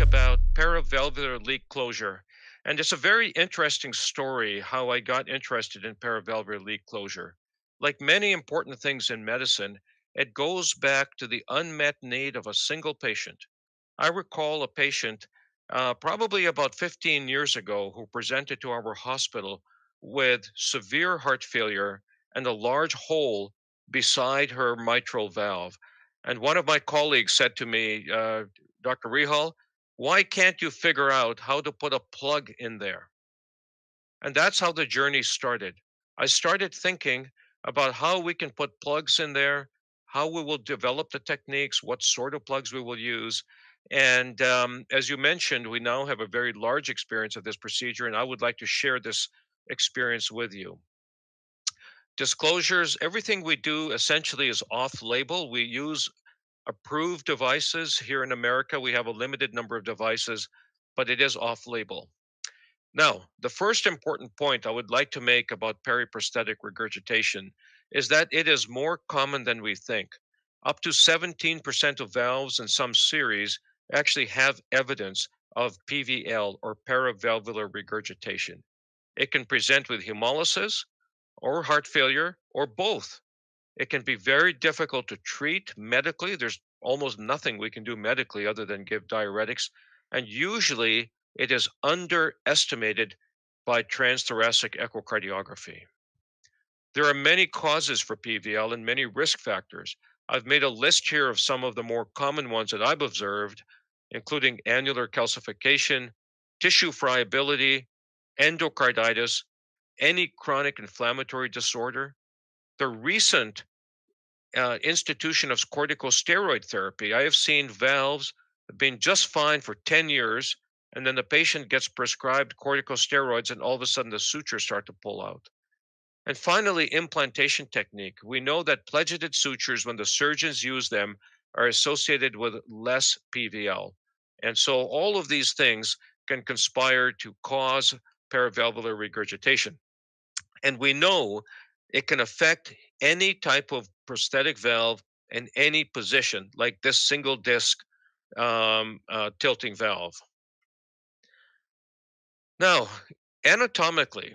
about paravalvular leak closure. And it's a very interesting story how I got interested in paravalvular leak closure. Like many important things in medicine, it goes back to the unmet need of a single patient. I recall a patient uh, probably about 15 years ago who presented to our hospital with severe heart failure and a large hole beside her mitral valve. And one of my colleagues said to me, uh, Dr. Rihal, why can't you figure out how to put a plug in there? And that's how the journey started. I started thinking about how we can put plugs in there, how we will develop the techniques, what sort of plugs we will use. And um, as you mentioned, we now have a very large experience of this procedure, and I would like to share this experience with you. Disclosures everything we do essentially is off label. We use approved devices. Here in America, we have a limited number of devices, but it is off label. Now, the first important point I would like to make about periprosthetic regurgitation is that it is more common than we think. Up to 17% of valves in some series actually have evidence of PVL or paravalvular regurgitation. It can present with hemolysis or heart failure or both. It can be very difficult to treat medically. There's almost nothing we can do medically other than give diuretics. And usually it is underestimated by transthoracic echocardiography. There are many causes for PVL and many risk factors. I've made a list here of some of the more common ones that I've observed, including annular calcification, tissue friability, endocarditis, any chronic inflammatory disorder, the recent uh, institution of corticosteroid therapy, I have seen valves being just fine for 10 years, and then the patient gets prescribed corticosteroids, and all of a sudden the sutures start to pull out. And finally, implantation technique. We know that pledgeted sutures, when the surgeons use them, are associated with less PVL. And so all of these things can conspire to cause paravalvular regurgitation. And we know it can affect any type of prosthetic valve in any position, like this single disc um, uh, tilting valve. Now, anatomically,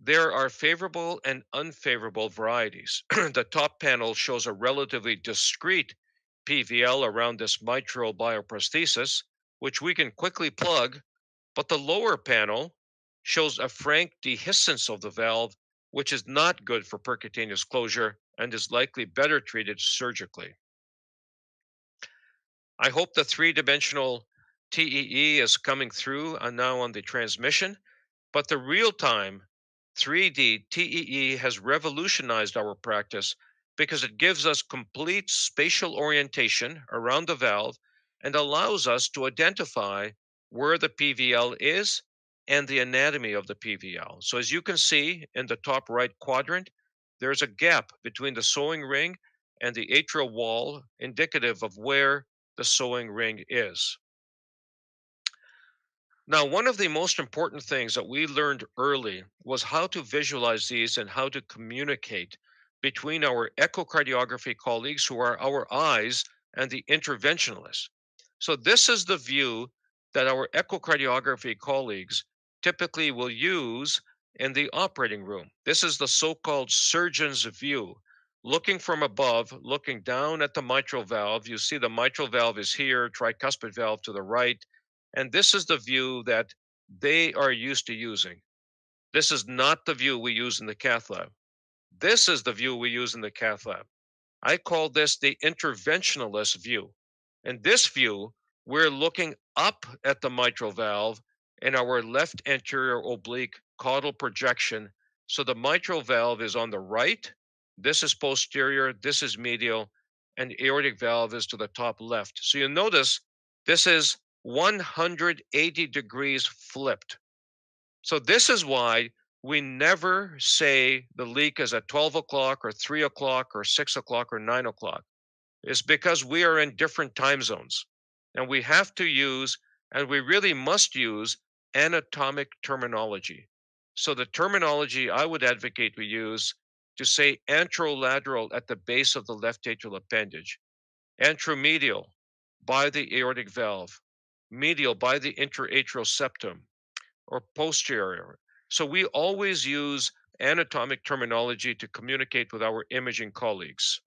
there are favorable and unfavorable varieties. the top panel shows a relatively discrete PVL around this mitral bioprosthesis, which we can quickly plug, but the lower panel shows a frank dehiscence of the valve which is not good for percutaneous closure and is likely better treated surgically. I hope the three dimensional TEE is coming through and now on the transmission, but the real time 3D TEE has revolutionized our practice because it gives us complete spatial orientation around the valve and allows us to identify where the PVL is and the anatomy of the PVL. So as you can see in the top right quadrant, there's a gap between the sewing ring and the atrial wall, indicative of where the sewing ring is. Now, one of the most important things that we learned early was how to visualize these and how to communicate between our echocardiography colleagues, who are our eyes, and the interventionalists. So, this is the view that our echocardiography colleagues typically will use in the operating room. This is the so called surgeon's view. Looking from above, looking down at the mitral valve, you see the mitral valve is here, tricuspid valve to the right. And this is the view that they are used to using. This is not the view we use in the cath lab. This is the view we use in the cath lab. I call this the interventionalist view. In this view, we're looking up at the mitral valve in our left anterior oblique caudal projection. So the mitral valve is on the right. This is posterior. This is medial. And aortic valve is to the top left. So you notice this is 180 degrees flipped. So this is why we never say the leak is at 12 o'clock or 3 o'clock or 6 o'clock or 9 o'clock. It's because we are in different time zones. And we have to use, and we really must use, anatomic terminology. So the terminology I would advocate we use to say anterolateral at the base of the left atrial appendage, anteromedial by the aortic valve, medial by the interatrial septum or posterior. So we always use anatomic terminology to communicate with our imaging colleagues.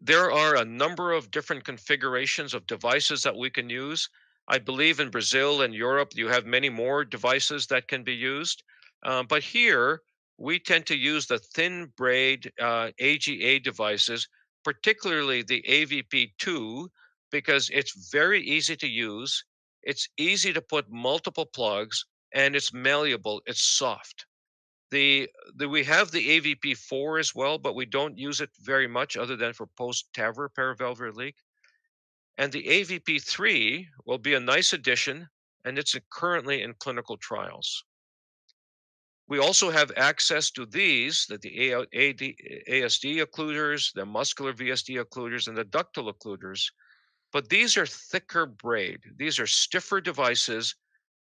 There are a number of different configurations of devices that we can use. I believe in Brazil and Europe, you have many more devices that can be used. Um, but here, we tend to use the thin braid uh, AGA devices, particularly the AVP2, because it's very easy to use. It's easy to put multiple plugs and it's malleable, it's soft. The, the we have the AVP4 as well, but we don't use it very much other than for post TAVR paravalvular leak. And the AVP3 will be a nice addition, and it's currently in clinical trials. We also have access to these, that the ASD occluders, the muscular VSD occluders, and the ductal occluders. But these are thicker braid. These are stiffer devices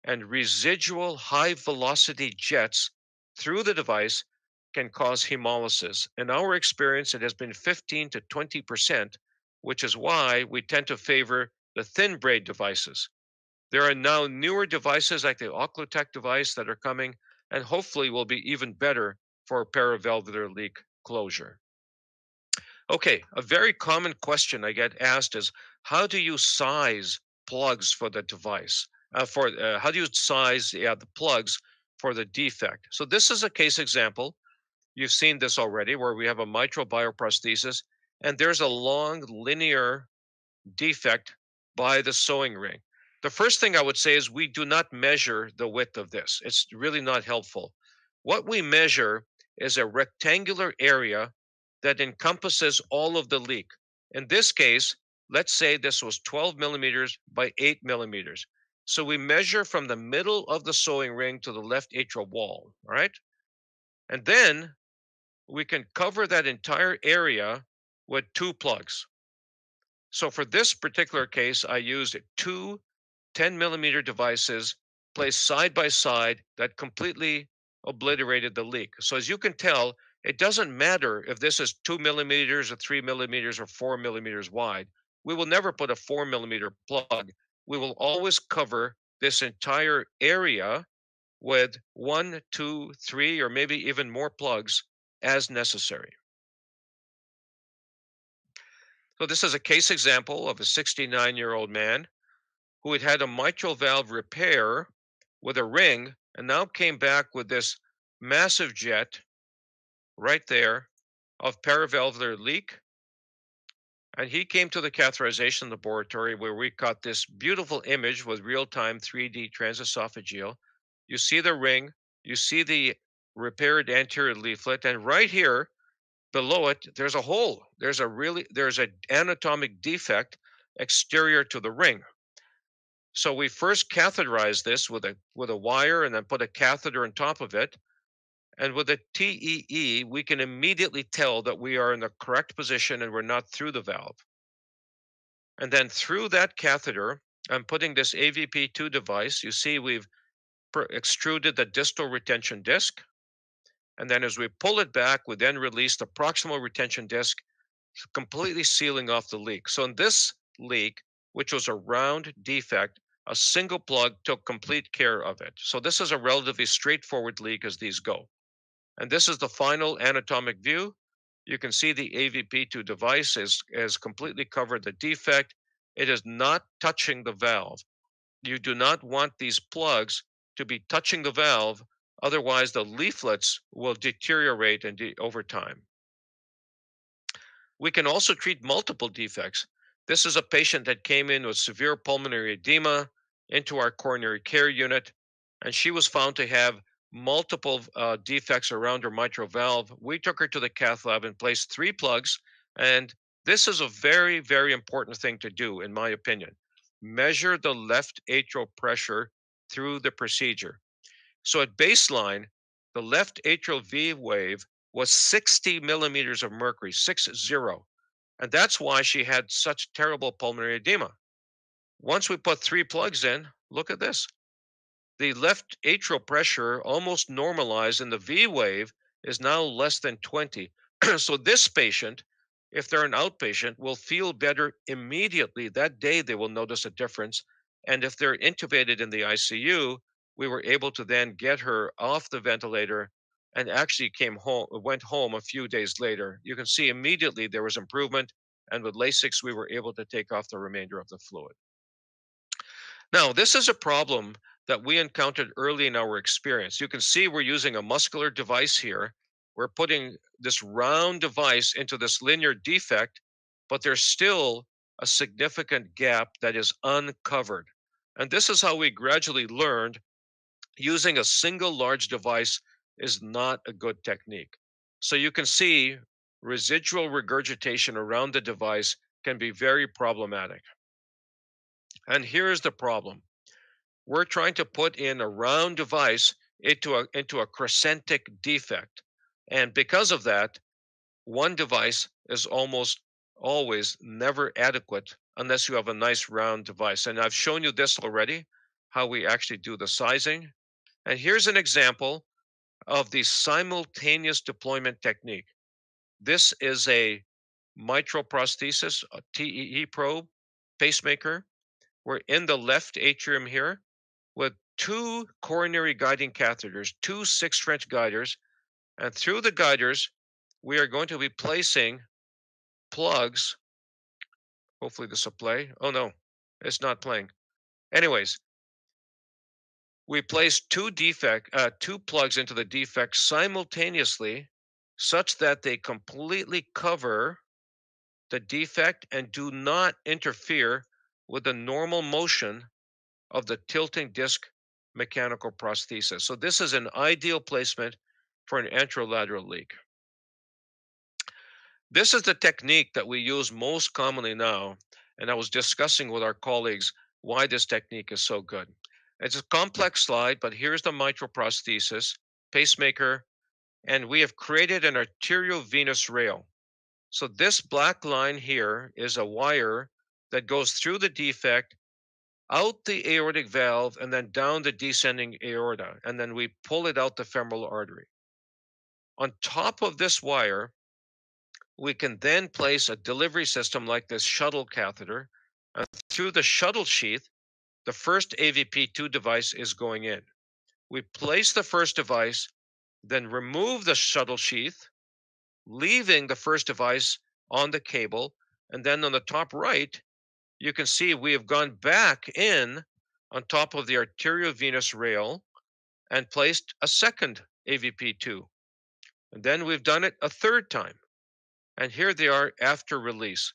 and residual high velocity jets through the device can cause hemolysis. In our experience, it has been 15 to 20%, which is why we tend to favor the thin braid devices. There are now newer devices like the Occlutech device that are coming and hopefully will be even better for paravalvular leak closure. Okay, a very common question I get asked is how do you size plugs for the device? Uh, for uh, how do you size yeah, the plugs for the defect? So this is a case example. You've seen this already where we have a mitral bioprosthesis and there's a long linear defect by the sewing ring. The first thing I would say is we do not measure the width of this. It's really not helpful. What we measure is a rectangular area that encompasses all of the leak. In this case, let's say this was 12 millimeters by 8 millimeters. So we measure from the middle of the sewing ring to the left atrial wall, all right? And then we can cover that entire area with two plugs. So for this particular case, I used two 10 millimeter devices placed side by side that completely obliterated the leak. So as you can tell, it doesn't matter if this is two millimeters or three millimeters or four millimeters wide. We will never put a four millimeter plug. We will always cover this entire area with one, two, three, or maybe even more plugs as necessary. So this is a case example of a 69 year old man who had had a mitral valve repair with a ring and now came back with this massive jet right there of paravalvular leak. And he came to the catheterization laboratory where we got this beautiful image with real time 3D transesophageal. You see the ring, you see the repaired anterior leaflet, and right here below it, there's a hole. There's a really there's an anatomic defect exterior to the ring. So we first catheterized this with a with a wire and then put a catheter on top of it. And with a TEE, we can immediately tell that we are in the correct position and we're not through the valve. And then through that catheter, I'm putting this AVP2 device. You see we've extruded the distal retention disc. And then as we pull it back, we then release the proximal retention disc, completely sealing off the leak. So in this leak, which was a round defect, a single plug took complete care of it. So this is a relatively straightforward leak as these go. And this is the final anatomic view. You can see the AVP2 device is, has completely covered the defect. It is not touching the valve. You do not want these plugs to be touching the valve, otherwise the leaflets will deteriorate and de- over time. We can also treat multiple defects. This is a patient that came in with severe pulmonary edema into our coronary care unit, and she was found to have multiple uh, defects around her mitral valve. We took her to the cath lab and placed three plugs, and this is a very, very important thing to do, in my opinion. Measure the left atrial pressure through the procedure. So at baseline, the left atrial V wave was 60 millimeters of mercury, six zero. And that's why she had such terrible pulmonary edema. Once we put three plugs in, look at this. The left atrial pressure almost normalized and the V wave is now less than 20. so this patient if they're an outpatient, will feel better immediately. That day, they will notice a difference. And if they're intubated in the ICU, we were able to then get her off the ventilator and actually came home, went home a few days later. You can see immediately there was improvement. And with Lasix, we were able to take off the remainder of the fluid. Now, this is a problem that we encountered early in our experience. You can see we're using a muscular device here. We're putting this round device into this linear defect, but there's still a significant gap that is uncovered. And this is how we gradually learned using a single large device is not a good technique. So you can see residual regurgitation around the device can be very problematic. And here's the problem. We're trying to put in a round device into a, into a crescentic defect. And because of that, one device is almost always never adequate unless you have a nice round device. And I've shown you this already, how we actually do the sizing. And here's an example of the simultaneous deployment technique. This is a mitral prosthesis, a TEE probe pacemaker we're in the left atrium here with two coronary guiding catheters, two six French guiders. And through the guiders, we are going to be placing plugs. Hopefully this will play. Oh no, it's not playing. Anyways, we place two defect, uh, two plugs into the defect simultaneously such that they completely cover the defect and do not interfere with the normal motion of the tilting disc mechanical prosthesis. So this is an ideal placement for an anterolateral leak. This is the technique that we use most commonly now, and I was discussing with our colleagues why this technique is so good. It's a complex slide, but here's the mitral prosthesis, pacemaker, and we have created an arteriovenous rail. So this black line here is a wire that goes through the defect, out the aortic valve, and then down the descending aorta. And then we pull it out the femoral artery. On top of this wire, we can then place a delivery system like this shuttle catheter. And through the shuttle sheath, the first AVP2 device is going in. We place the first device, then remove the shuttle sheath, leaving the first device on the cable. And then on the top right, you can see we have gone back in on top of the arteriovenous rail and placed a second AVP2. And then we've done it a third time. And here they are after release.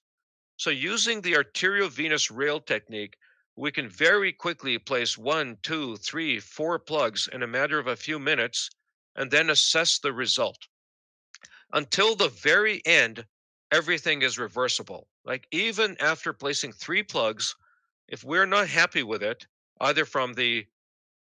So using the arteriovenous rail technique, we can very quickly place one, two, three, four plugs in a matter of a few minutes and then assess the result. Until the very end, everything is reversible. Like even after placing three plugs, if we're not happy with it, either from the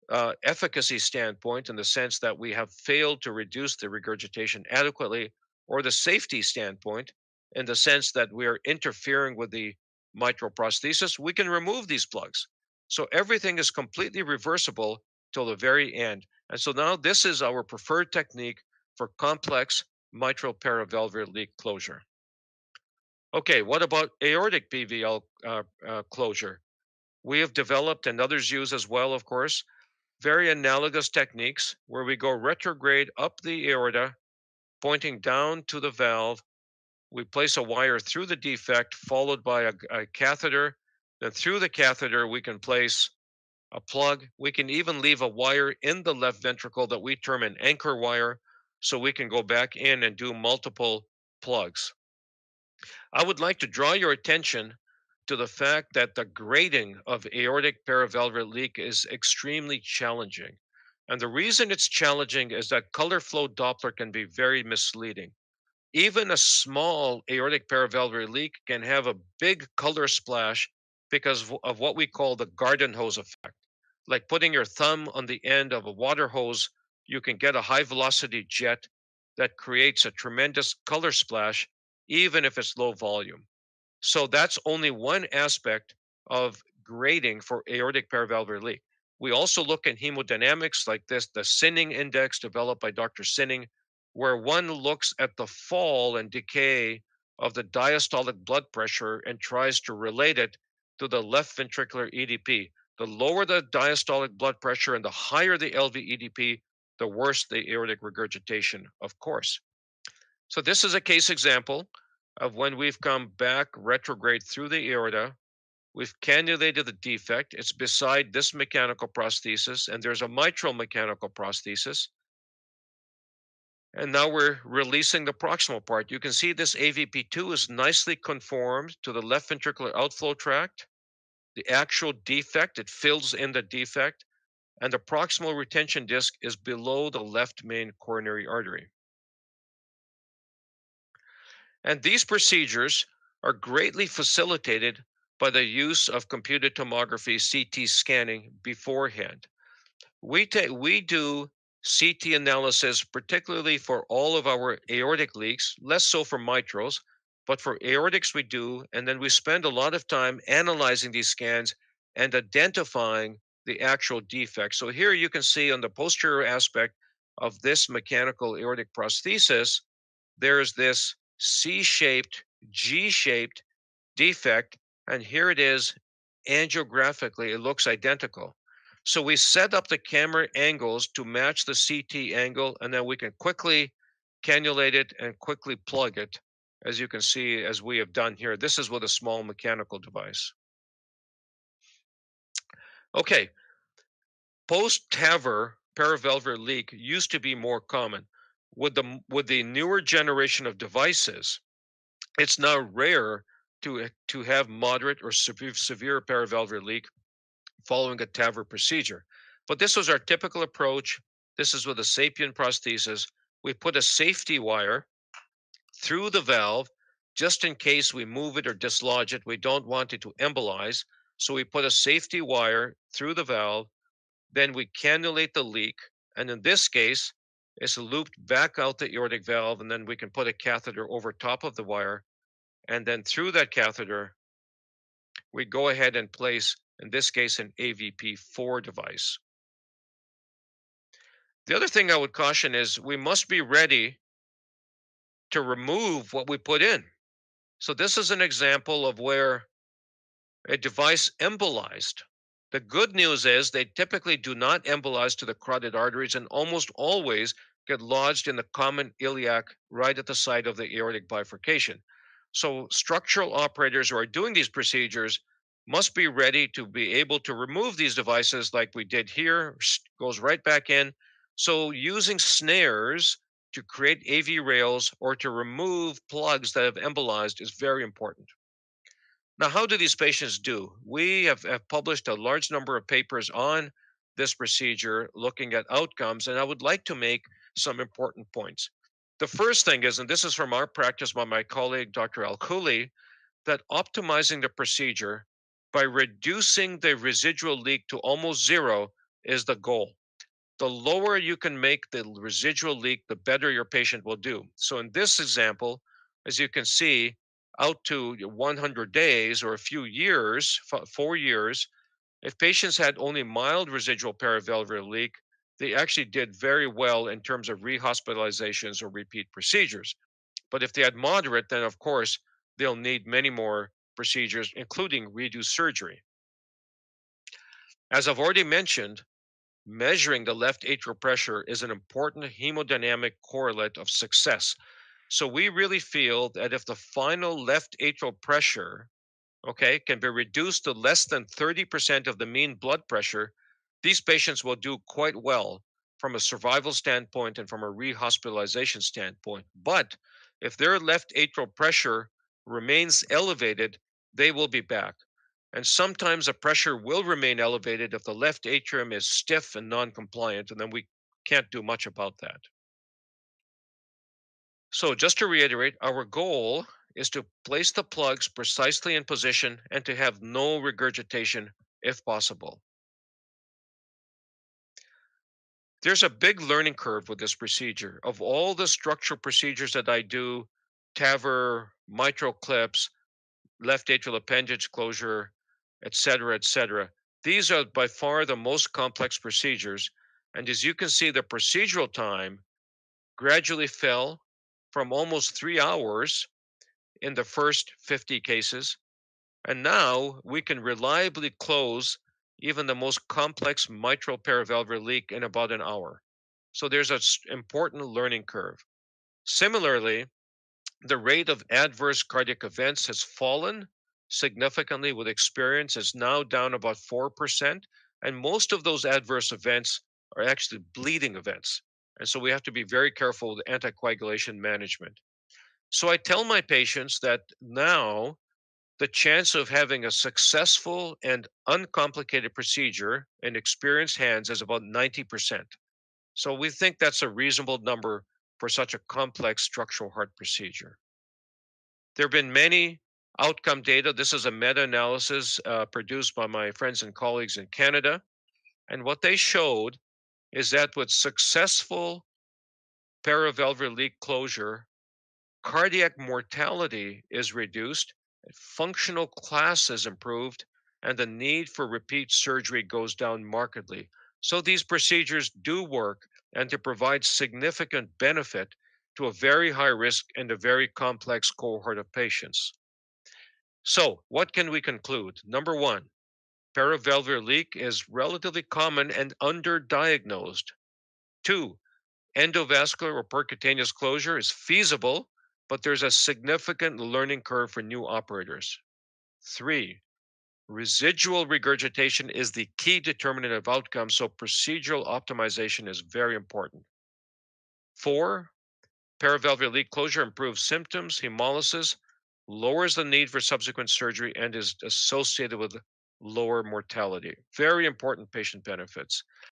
uh, efficacy standpoint, in the sense that we have failed to reduce the regurgitation adequately, or the safety standpoint, in the sense that we are interfering with the mitral prosthesis, we can remove these plugs. So everything is completely reversible till the very end. And so now this is our preferred technique for complex mitral paravalvular leak closure. Okay, what about aortic PVL uh, uh, closure? We have developed, and others use as well, of course, very analogous techniques where we go retrograde up the aorta, pointing down to the valve. We place a wire through the defect, followed by a, a catheter. Then through the catheter, we can place a plug. We can even leave a wire in the left ventricle that we term an anchor wire, so we can go back in and do multiple plugs. I would like to draw your attention to the fact that the grading of aortic paravalvular leak is extremely challenging. And the reason it's challenging is that color flow Doppler can be very misleading. Even a small aortic paravalvular leak can have a big color splash because of what we call the garden hose effect. Like putting your thumb on the end of a water hose, you can get a high velocity jet that creates a tremendous color splash even if it's low volume. So that's only one aspect of grading for aortic paravalvular leak. We also look at hemodynamics like this, the Sinning index developed by Dr. Sinning, where one looks at the fall and decay of the diastolic blood pressure and tries to relate it to the left ventricular EDP. The lower the diastolic blood pressure and the higher the LV EDP, the worse the aortic regurgitation, of course. So this is a case example of when we've come back retrograde through the aorta. We've cannulated the defect. It's beside this mechanical prosthesis, and there's a mitral mechanical prosthesis. And now we're releasing the proximal part. You can see this AVP2 is nicely conformed to the left ventricular outflow tract. The actual defect, it fills in the defect, and the proximal retention disc is below the left main coronary artery. And these procedures are greatly facilitated by the use of computed tomography CT scanning beforehand. We, take we do CT analysis, particularly for all of our aortic leaks, less so for mitrals, but for aortics we do. And then we spend a lot of time analyzing these scans and identifying the actual defect. So here you can see on the posterior aspect of this mechanical aortic prosthesis, there's this C-shaped, G-shaped defect. And here it is angiographically, it looks identical. So we set up the camera angles to match the CT angle, and then we can quickly cannulate it and quickly plug it, as you can see, as we have done here. This is with a small mechanical device. Okay, post-TAVR paravalvular leak used to be more common. With the, with the newer generation of devices, it's now rare to, to have moderate or severe, severe paravalvular leak following a TAVR procedure. But this was our typical approach. This is with a sapien prosthesis. We put a safety wire through the valve just in case we move it or dislodge it. We don't want it to embolize. So we put a safety wire through the valve. Then we cannulate the leak. And in this case, it's looped back out the aortic valve. And then we can put a catheter over top of the wire. And then through that catheter, we go ahead and place in this case, an AVP4 device. The other thing I would caution is we must be ready to remove what we put in. So this is an example of where a device embolized. The good news is they typically do not embolize to the carotid arteries and almost always get lodged in the common iliac right at the site of the aortic bifurcation. So structural operators who are doing these procedures must be ready to be able to remove these devices like we did here, goes right back in. So using snares to create AV rails or to remove plugs that have embolized is very important. Now, how do these patients do? We have, have published a large number of papers on this procedure looking at outcomes, and I would like to make some important points. The first thing is, and this is from our practice by my colleague, Dr. Al Khouli, that optimizing the procedure by reducing the residual leak to almost zero is the goal. The lower you can make the residual leak, the better your patient will do. So in this example, as you can see, out to 100 days or a few years, four years, if patients had only mild residual paravalvular leak, they actually did very well in terms of rehospitalizations or repeat procedures. But if they had moderate, then of course, they'll need many more procedures, including redo surgery. As I've already mentioned, measuring the left atrial pressure is an important hemodynamic correlate of success. So we really feel that if the final left atrial pressure, okay, can be reduced to less than 30% of the mean blood pressure, these patients will do quite well from a survival standpoint and from a rehospitalization standpoint. But if their left atrial pressure remains elevated, they will be back. And sometimes the pressure will remain elevated if the left atrium is stiff and non-compliant, and then we can't do much about that. So just to reiterate, our goal is to place the plugs precisely in position and to have no regurgitation if possible. There's a big learning curve with this procedure. Of all the structural procedures that I do, TAVR, mitral clips, left atrial appendage closure, et cetera, et cetera. These are by far the most complex procedures. And as you can see, the procedural time gradually fell from almost three hours in the first 50 cases. And now we can reliably close even the most complex mitral paravalvular leak in about an hour. So there's an important learning curve. Similarly, the rate of adverse cardiac events has fallen significantly with experience. It's now down about 4%. And most of those adverse events are actually bleeding events. And so we have to be very careful with anticoagulation management. So I tell my patients that now the chance of having a successful and uncomplicated procedure in experienced hands is about 90%. So we think that's a reasonable number for such a complex structural heart procedure. There have been many outcome data. This is a meta analysis uh, produced by my friends and colleagues in Canada. And what they showed is that with successful paravalvular leak closure, cardiac mortality is reduced, functional class is improved, and the need for repeat surgery goes down markedly. So these procedures do work and to provide significant benefit to a very high risk and a very complex cohort of patients. So, what can we conclude? Number one, paravalvular leak is relatively common and underdiagnosed. Two, endovascular or percutaneous closure is feasible, but there's a significant learning curve for new operators. Three, Residual regurgitation is the key determinant of outcome, so procedural optimization is very important. Four, paravalvular leak closure improves symptoms, hemolysis, lowers the need for subsequent surgery, and is associated with lower mortality. Very important patient benefits.